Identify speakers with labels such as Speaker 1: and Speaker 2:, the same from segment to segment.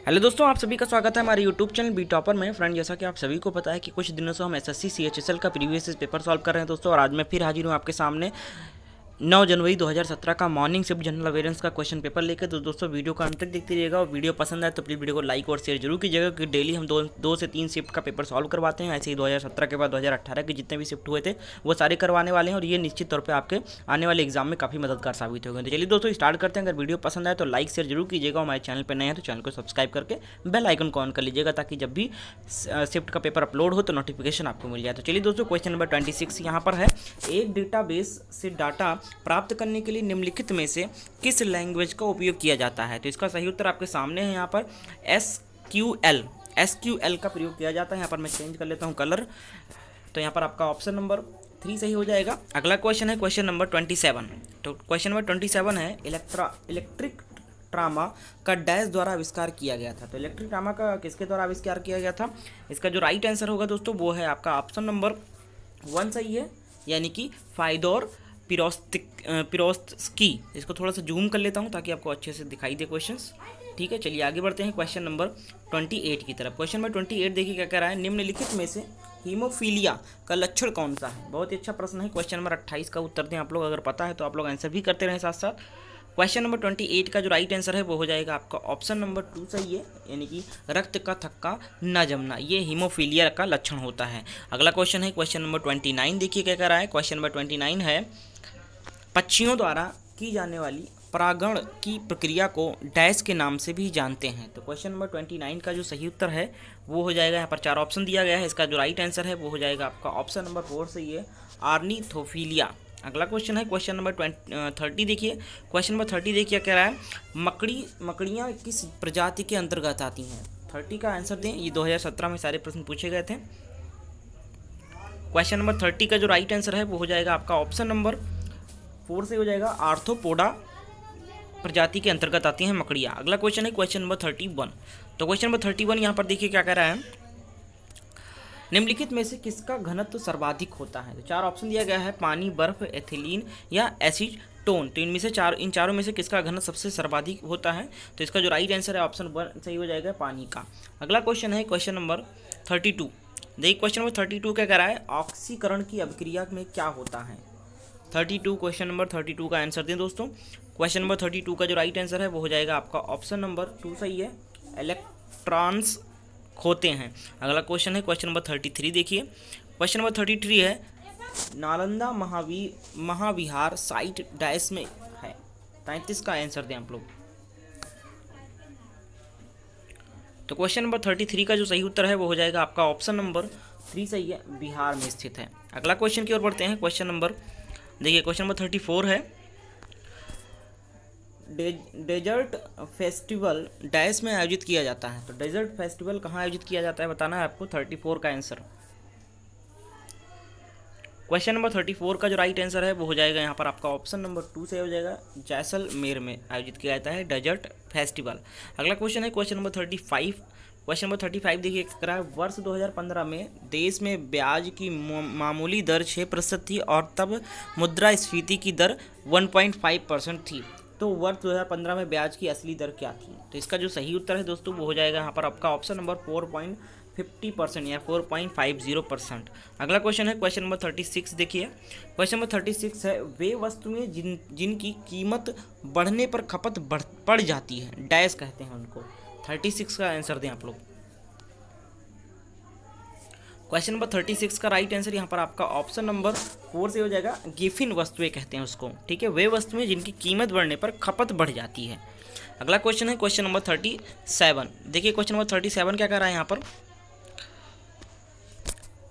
Speaker 1: Hello दोस्तों, आप सभी का स्वागत है हमारे यूट्यूब चैनल बी टॉपर में। फ्रेंड जैसा कि आप सभी को पता है कि कुछ दिनों से हम एसएससी सीएचएसएल का प्रीवियस पेपर सॉल्व कर रहे हैं दोस्तों, और आज मैं फिर हाजिर हूँ आपके सामने। 9 जनवरी 2017 का मॉर्निंग शिफ्ट जनरल अवेयरेंस का क्वेश्चन पेपर लेकर तो दोस्तों वीडियो का अंत तक देखते रहिएगा। और वीडियो पसंद आए तो प्लीज़ वीडियो को लाइक और शेयर ज़रूर कीजिएगा क्योंकि डेली हम दो दो से तीन शिफ्ट का पेपर सॉल्व करवाते हैं। ऐसे ही 2017 के बाद 2018 के जितने भी शिफ्ट हुए थे, वो सारे करवाने वाले हैं और ये निश्चित तौर पर आपके आने वाले एग्ज़ाम में काफ़ी मददगार साबित होगा। तो चलिए दोस्तों स्टार्ट करते हैं। अगर वीडियो पसंद आए तो लाइक शेयर ज़रूर कीजिएगा हमारे चैनल पर नए हैं तो चैनल को सब्सक्राइब करके बेल आइकन को ऑन कर लीजिएगा ताकि जब भी शिफ्ट का पेपर अपलोड हो तो नोटिफिकेशन आपको मिल जाए। तो चलिए दोस्तों क्वेश्चन नंबर ट्वेंटी सिक्स यहाँ पर है। एक डेटाबेस से डाटा प्राप्त करने के लिए निम्नलिखित में से किस लैंग्वेज का उपयोग किया जाता है? तो इसका सही उत्तर आपके सामने है यहाँ पर S Q L S Q L का प्रयोग किया जाता है। यहाँ पर मैं चेंज कर लेता हूँ कलर तो यहाँ पर आपका ऑप्शन नंबर थ्री सही हो जाएगा। अगला क्वेश्चन है क्वेश्चन नंबर ट्वेंटी सेवन तो क्वेश्चन नंबर ट्वेंटी सेवन है इलेक्ट्रा इलेक्ट्रिक ट्रामा का डैश द्वारा आविष्कार किया गया था। तो इलेक्ट्रिक ट्रामा का किसके द्वारा आविष्कार किया गया था? इसका जो राइट आंसर होगा दोस्तों, वो है आपका ऑप्शन नंबर वन सही है, यानी कि फाइदोर पिरोस्तिक पिरोस्की इसको थोड़ा सा जूम कर लेता हूँ ताकि आपको अच्छे से दिखाई दे क्वेश्चन ठीक है, चलिए आगे बढ़ते हैं क्वेश्चन नंबर ट्वेंटी एट की तरफ़। क्वेश्चन नंबर ट्वेंटी एट देखिए क्या कह रहा है। निम्नलिखित में से हीमोफीलिया का लक्षण कौन सा है? बहुत ही अच्छा प्रश्न है। क्वेश्चन नंबर अट्ठाईस का उत्तर दें आप लोग। अगर पता है तो आप लोग आंसर भी करते रहें साथ साथ क्वेश्चन नंबर ट्वेंटी एट का जो राइट आंसर है, वो हो जाएगा आपका ऑप्शन नंबर टू सही है, यानी कि रक्त का थक्का न जमना, ये हीमोफीलिया का लक्षण होता है। अगला क्वेश्चन है क्वेश्चन नंबर ट्वेंटी नाइन देखिए क्या कह रहा है क्वेश्चन नंबर ट्वेंटी नाइन है, पक्षियों द्वारा की जाने वाली परागण की प्रक्रिया को डैश के नाम से भी जानते हैं। तो क्वेश्चन नंबर ट्वेंटी नाइन का जो सही उत्तर है, वो हो जाएगा, यहाँ पर चार ऑप्शन दिया गया है, इसका जो राइट आंसर है, वो हो जाएगा आपका ऑप्शन नंबर फोर सही है, आर्नीथोफीलिया। अगला क्वेश्चन है क्वेश्चन नंबर ट्वेंटी थर्टी देखिए। क्वेश्चन नंबर थर्टी देखिए क्या कह रहा है? मकड़ी, मकड़ियाँ किस प्रजाति के अंतर्गत आती हैं? थर्टी का आंसर दें। ये 2017 में सारे प्रश्न पूछे गए थे। क्वेश्चन नंबर थर्टी का जो राइट आंसर है, वो हो जाएगा आपका ऑप्शन नंबर फोर से हो जाएगा। आर्थोपोडा प्रजाति के अंतर्गत आती हैं मकड़ियाँ। अगला क्वेश्चन है क्वेश्चन नंबर थर्टी वन तो क्वेश्चन नंबर थर्टी वन यहाँ पर देखिए क्या कह रहा है। निम्नलिखित में से किसका घनत्व सर्वाधिक होता है? तो चार ऑप्शन दिया गया है, पानी, बर्फ़ एथिलीन या एसिड टोन तो इनमें से चार, इन चारों में से किसका घनत्व सबसे सर्वाधिक होता है? तो इसका जो राइट आंसर है ऑप्शन वन सही हो जाएगा पानी का। अगला क्वेश्चन है क्वेश्चन नंबर थर्टी टू देखिए क्वेश्चन नंबर थर्टी टू क्या कह रहा है? ऑक्सीकरण की अभिक्रिया में क्या होता है? Thirty two question number thirty two का आंसर दें दोस्तों। क्वेश्चन नंबर थर्टी टू का जो राइट आंसर है, वो हो जाएगा आपका ऑप्शन नंबर टू सही है। इलेक्ट्रॉन्स खोते हैं। अगला क्वेश्चन है क्वेश्चन नंबर थर्टी थ्री देखिए। क्वेश्चन नंबर थर्टी थ्री है, नालंदा महावीर महाविहार साइट डैश में है। तैंतीस का आंसर दें आप लोग। तो क्वेश्चन नंबर थर्टी थ्री का जो सही उत्तर है, वो हो जाएगा आपका ऑप्शन नंबर थ्री सही है, बिहार में स्थित है। अगला क्वेश्चन की ओर बढ़ते हैं। क्वेश्चन नंबर देखिए क्वेश्चन नंबर थर्टी फोर है। डेजर्ट फेस्टिवल डैश में आयोजित किया जाता है। तो डेजर्ट फेस्टिवल कहाँ आयोजित किया जाता है बताना है आपको? थर्टी फोर का answer. Question number thirty four का जो राइट आंसर है वो हो जाएगा यहाँ पर आपका ऑप्शन नंबर टू से हो जाएगा। जैसलमेर में आयोजित किया जाता है डेजर्ट फेस्टिवल। अगला क्वेश्चन है question number thirty five. Question number thirty five देखिए करा है वर्ष 2015 में देश में ब्याज की मामूली दर छः प्रतिशत थी और तब मुद्रा स्फीति की दर 1.5 परसेंट थी। तो वर्ष 2015 में ब्याज की असली दर क्या थी? तो इसका जो सही उत्तर है दोस्तों, वो हो जाएगा यहाँ पर आपका option number four point fifty percent या four point five zero percent अगला क्वेश्चन है क्वेश्चन नंबर थर्टी सिक्स देखिए। क्वेश्चन नंबर थर्टी सिक्स है, वे वस्तुएँ जिन, जिनकी कीमत बढ़ने पर खपत बढ़, पड़ जाती है। डैश कहते हैं उनको। थर्टी सिक्स का आंसर दें आप लोग। क्वेश्चन नंबर थर्टी सिक्स का राइट आंसर यहाँ पर आपका ऑप्शन नंबर फोर से हो जाएगा। गिफिन वस्तुएँ कहते हैं उसको, ठीक है? वे वस्तुएँ जिनकी कीमत बढ़ने पर खपत बढ़ जाती है। अगला क्वेश्चन है क्वेश्चन नंबर थर्टी सेवन देखिए क्वेश्चन नंबर थर्टी सेवन क्या कह रहा है यहाँ पर?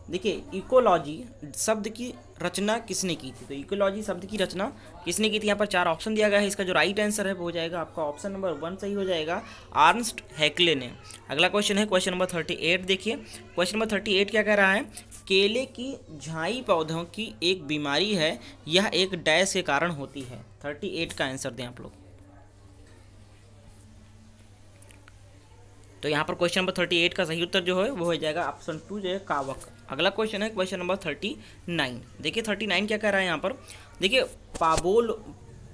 Speaker 1: देखिए इकोलॉजी शब्द की रचना किसने की थी? तो इकोलॉजी शब्द की रचना किसने की थी? यहाँ पर चार ऑप्शन दिया गया है, इसका जो राइट आंसर है वो हो जाएगा आपका ऑप्शन नंबर वन सही हो जाएगा आर्नस्ट हैकले ने। अगला क्वेश्चन है क्वेश्चन नंबर थर्टी एट देखिए। क्वेश्चन नंबर थर्टी एट क्या कह रहा है? केले की झाई पौधों की एक बीमारी है, यह एक डैश के कारण होती है। थर्टी एट का आंसर दें आप लोग। तो यहाँ पर क्वेश्चन नंबर थर्टी एट का सही उत्तर जो है, वो हो जाएगा ऑप्शन टू जो है, कावक। अगला क्वेश्चन है क्वेश्चन नंबर थर्टी नाइन देखिए थर्टी नाइन क्या कह रहा है यहाँ पर? देखिए, पाबोल,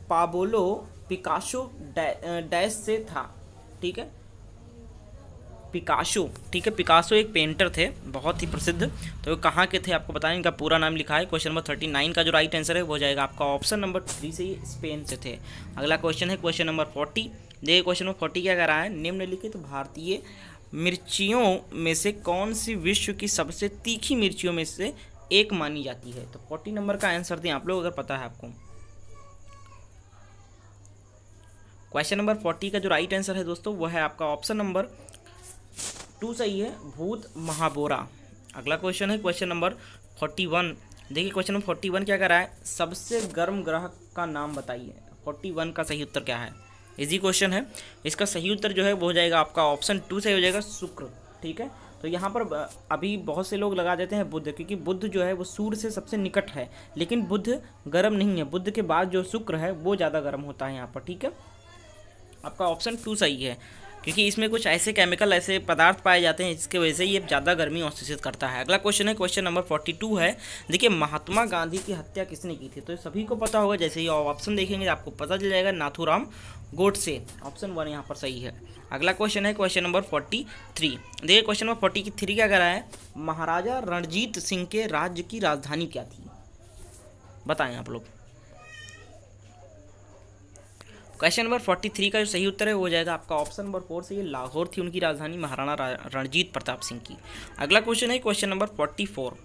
Speaker 1: पाबोलो पिकाशो डैश से था, ठीक है? पिकाशो, ठीक है? पिकासो एक पेंटर थे, बहुत ही प्रसिद्ध। तो कहाँ के थे आपको बताएँ? इनका पूरा नाम लिखा है क्वेश्चन नंबर थर्टी नाइन का जो राइट आंसर है, वो जाएगा आपका ऑप्शन नंबर थ्री से ही स्पेन से थे। अगला क्वेश्चन है क्वेश्चन नंबर फोर्टी देखिए क्वेश्चन नंबर फोर्टी क्या कर रहा है? निम्नलिखित तो भारतीय मिर्चियों में से कौन सी विश्व की सबसे तीखी मिर्चियों में से एक मानी जाती है? तो फोर्टी नंबर का आंसर दें आप लोग, अगर पता है आपको। क्वेश्चन नंबर फोर्टी का जो राइट आंसर है दोस्तों वह है आपका ऑप्शन नंबर टू सही है, भूत महाबोरा। अगला क्वेश्चन है क्वेश्चन नंबर फोर्टी वन देखिए क्वेश्चन नंबर फोर्टी वन क्या कर रहा है? सबसे गर्म ग्रह का नाम बताइए। फोर्टी वन का सही उत्तर क्या है? इजी क्वेश्चन है। इसका सही उत्तर जो है वो हो जाएगा आपका ऑप्शन टू सही हो जाएगा शुक्र, ठीक है? तो यहाँ पर अभी बहुत से लोग लगा देते हैं बुद्ध, क्योंकि बुद्ध जो है वो सूर्य से सबसे निकट है, लेकिन बुद्ध गर्म नहीं है। बुद्ध के बाद जो शुक्र है वो ज़्यादा गर्म होता है यहाँ पर, ठीक है? आपका ऑप्शन टू सही है। क्योंकि इसमें कुछ ऐसे केमिकल ऐसे पदार्थ पाए जाते हैं जिसके वजह से ये ज़्यादा गर्मी अवशोषित करता है। अगला क्वेश्चन है क्वेश्चन नंबर फोर्टी टू है। देखिए, महात्मा गांधी की हत्या किसने की थी? तो सभी को पता होगा, जैसे ही ऑप्शन देखेंगे आपको पता चल जाएगा नाथूराम गोडसे। ऑप्शन वन यहाँ पर सही है। अगला क्वेश्चन है क्वेश्चन नंबर फोर्टी थ्री देखिए क्वेश्चन नंबर फोर्टी थ्री क्या करा है? महाराजा रणजीत सिंह के राज्य की राजधानी क्या थी? बताएँ आप लोग। क्वेश्चन नंबर फोर्टी थ्री का जो सही उत्तर है, वो हो जाएगा आपका ऑप्शन नंबर फोर से, ये लाहौर थी उनकी राजधानी महाराणा रणजीत प्रताप सिंह की। अगला क्वेश्चन है क्वेश्चन नंबर फोर्टी फोर।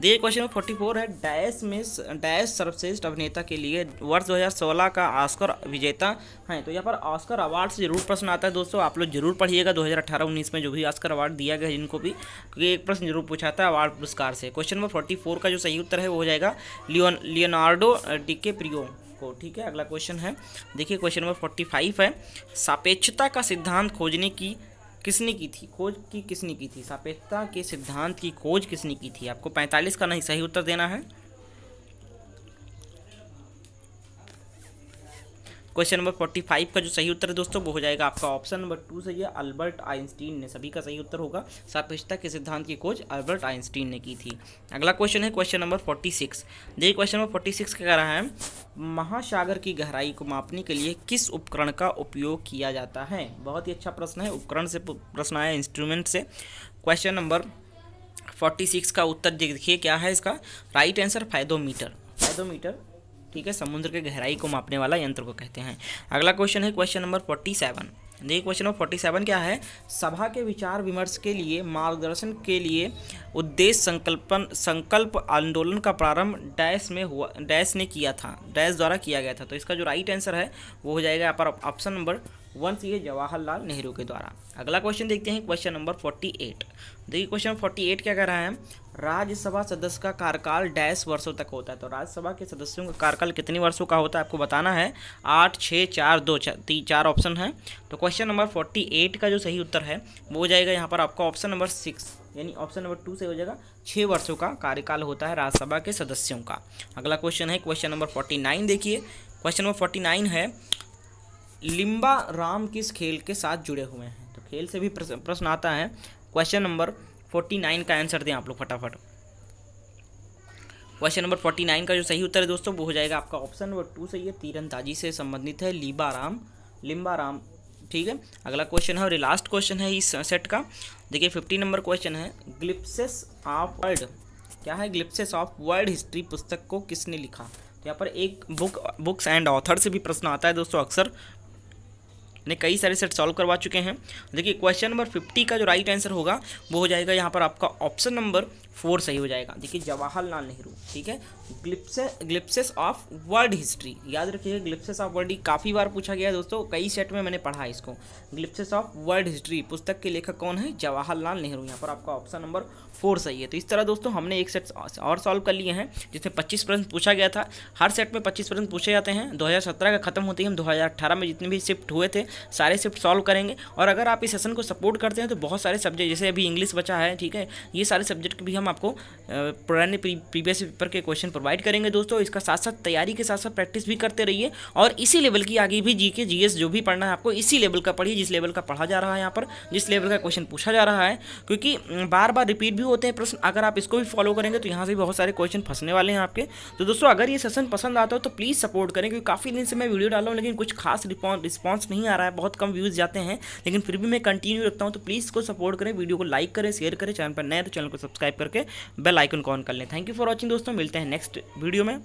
Speaker 1: देखिए, क्वेश्चन नंबर फोर्टी फोर है, डैश में डैश सर्वश्रेष्ठ अभिनेता के लिए वर्ष 2016 का ऑस्कर विजेता हैं। तो यहाँ पर ऑस्कर अवार्ड से ज़रूर प्रश्न आता है दोस्तों, आप लोग ज़रूर पढ़िएगा 2018-19 में जो भी ऑस्कर अवार्ड दिया गया जिनको भी क्योंकि एक प्रश्न ज़रूर पूछा था अवार्ड पुरस्कार से। क्वेश्चन नंबर फोर्टी फोर का जो सही उत्तर है, वो हो जाएगा लियोन, लियोनार्डो डिके प्रियो को, ठीक है? अगला क्वेश्चन है। देखिए क्वेश्चन नंबर फोर्टी फाइव है। सापेक्षता का सिद्धांत खोजने की किसने की थी? खोज की किसने की थी? सापेक्षता के सिद्धांत की खोज किसने की थी? आपको पैंतालीस का नहीं, सही उत्तर देना है। क्वेश्चन नंबर फोर्टी फाइव का जो सही उत्तर है दोस्तों, वो हो जाएगा आपका ऑप्शन नंबर टू सही है अल्बर्ट आइंस्टीन ने। सभी का सही उत्तर होगा। सापेक्षता के सिद्धांत की खोज अल्बर्ट आइंस्टीन ने की थी। अगला क्वेश्चन है क्वेश्चन नंबर फोर्टी सिक्स। देखिए, क्वेश्चन नंबर फोर्टी सिक्स कह रहा है? महासागर की गहराई को मापने के लिए किस उपकरण का उपयोग किया जाता है? बहुत ही अच्छा प्रश्न है, उपकरण से प्रश्न आया इंस्ट्रूमेंट से। क्वेश्चन नंबर फोर्टी सिक्स का उत्तर देखिए क्या है इसका? राइट आंसर फायदोमीटर फायदोमीटर ठीक है, समुद्र के गहराई को मापने वाला यंत्र को कहते हैं। अगला क्वेश्चन है क्वेश्चन नंबर फोर्टी सेवन देखिए क्वेश्चन नंबर फोर्टी सेवन क्या है? सभा के विचार विमर्श के लिए, मार्गदर्शन के लिए उद्देश्य संकल्पन, संकल्प आंदोलन का प्रारंभ डैश में हुआ, डैश ने किया था, डैश द्वारा किया गया था। तो इसका जो राइट आंसर है, वो हो जाएगा यहाँ पर ऑप्शन नंबर वन सी है, जवाहरलाल नेहरू के द्वारा। अगला क्वेश्चन देखते हैं क्वेश्चन नंबर फोर्टी एट देखिए क्वेश्चन फोर्टी एट क्या कह रहा है? राज्यसभा सदस्य का कार्यकाल डैश वर्षों तक होता है। तो राज्यसभा के सदस्यों का कार्यकाल कितने वर्षों का होता है आपको बताना है? आठ छः चार, दो चार तीन चार ऑप्शन है। तो क्वेश्चन नंबर फोर्टी एट का जो सही उत्तर है, वो हो जाएगा यहाँ पर आपका ऑप्शन नंबर सिक्स। यानी ऑप्शन नंबर टू से हो जाएगा छः वर्षों का कार्यकाल होता है राज्यसभा के सदस्यों का। अगला क्वेश्चन है, क्वेश्चन नंबर फोर्टी नाइन देखिए। क्वेश्चन नंबर फोर्टी नाइन है, लिम्बा राम किस खेल के साथ जुड़े हुए हैं? तो खेल से भी प्रश्न आता है। क्वेश्चन नंबर फोर्टी नाइन का आंसर दें आप लोग फटाफट। क्वेश्चन नंबर फोर्टी नाइन का जो सही उत्तर है दोस्तों, वो हो जाएगा आपका ऑप्शन नंबर टू सही है, तीरंदाजी से संबंधित है लीबा राम लिम्बा राम ठीक है? अगला क्वेश्चन है और लास्ट क्वेश्चन है इस सेट का। देखिए फिफ्टी नंबर क्वेश्चन है ग्लिप्सेस ऑफ़ वर्ल्ड क्या है ग्लिप्सेस ऑफ़ वर्ल्ड हिस्ट्री पुस्तक को किसने लिखा? तो यहाँ पर एक बुक बुक्स एंड ऑथर से भी प्रश्न आता है दोस्तों अक्सर। ने कई सारे सेट सॉल्व करवा चुके हैं। देखिए क्वेश्चन नंबर फिफ्टी का जो राइट आंसर होगा, वो हो जाएगा यहाँ पर आपका ऑप्शन नंबर फोर सही हो जाएगा। देखिए, जवाहरलाल नेहरू, ठीक है? Glimpse glimpses of world history याद रखिए ग्लिप्सेस ऑफ़ वर्ल्ड काफ़ी बार पूछा गया है दोस्तों, कई सेट में मैंने पढ़ा है इसको। ग्लिप्सेस ऑफ़ वर्ल्ड हिस्ट्री पुस्तक के लेखक कौन है? जवाहरलाल नेहरू। यहाँ पर आपका ऑप्शन नंबर फोर सही है। तो इस तरह दोस्तों, हमने एक सेट और सॉल्व कर लिए हैं, जिसमें पच्चीस प्रश्न पूछा गया था। हर सेट में पच्चीस प्रश्न पूछे जाते हैं। दो हज़ार सत्रह का खत्म होते ही हम दो हज़ार अठारह में जितने भी शिफ्ट हुए थे, सारे शिफ्ट सॉल्व करेंगे। और अगर आप इस सेशन को सपोर्ट करते हैं तो बहुत सारे सब्जेक्ट जैसे अभी इंग्लिश बचा है, ठीक है? ये सारे सब्जेक्ट भी हम आपको पुराने प्रीवियस पेपर के क्वेश्चन प्रोवाइड करेंगे दोस्तों। इसका साथ साथ तैयारी के साथ साथ प्रैक्टिस भी करते रहिए और इसी लेवल की आगे भी जी के जी भी पढ़ना है आपको, इसी लेवल का पढ़िए, जिस लेवल का पढ़ा जा रहा है यहाँ पर, जिस लेवल का क्वेश्चन पूछा जा रहा है। क्योंकि बार बार रिपीट भी होते हैं प्रश्न। अगर आप इसको भी फॉलो करेंगे तो यहाँ से बहुत सारे क्वेश्चन फंसने वाले हैं आपके। तो दोस्तों, अगर ये सेशन पसंद आता हो तो प्लीज़ सपोर्ट करें, क्योंकि काफ़ी दिन से मैं वीडियो डाला हूँ, लेकिन कुछ खास रिस्पॉन्स नहीं आ रहा है। बहुत कम व्यूज़ जाते हैं, लेकिन फिर भी मैं कंटिन्यू रखता हूँ तो प्लीज़ इसको सपोर्ट करें वीडियो को लाइक करें शेयर करें चैनल पर नए तो चैनल को सब्सक्राइब करके बेल आइकन को ऑन कर लें। थैंक यू फॉर वॉचिंग दोस्तों, मिलते हैं नेक्स्ट वीडियो में।